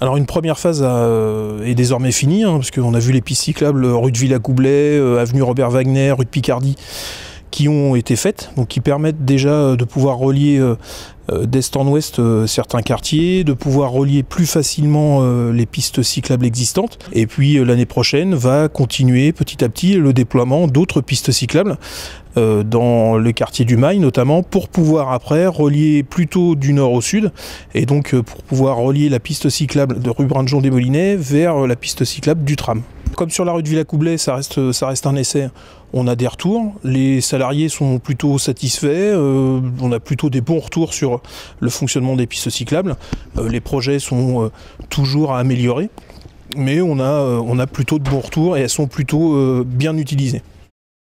Alors une première phase est désormais finie, hein, parce a vu les pistes cyclables rue de Villa-Coublet, avenue Robert Wagner, rue de Picardie, qui ont été faites, donc qui permettent déjà de pouvoir relier euh, d'est en ouest euh, certains quartiers, de pouvoir relier plus facilement euh, les pistes cyclables existantes. Et puis l'année prochaine va continuer petit à petit le déploiement d'autres pistes cyclables dans le quartier du Mail notamment pour pouvoir après relier plutôt du nord au sud et donc pour pouvoir relier la piste cyclable de rue Brandjon des Molinets vers la piste cyclable du tram. Comme sur la rue de Villacoublay, ça reste, ça reste un essai, on a des retours. Les salariés sont plutôt satisfaits. Euh, on a plutôt des bons retours sur le fonctionnement des pistes cyclables. Euh, les projets sont euh, toujours à améliorer. Mais on a, on a plutôt de bons retours et elles sont plutôt bien utilisées.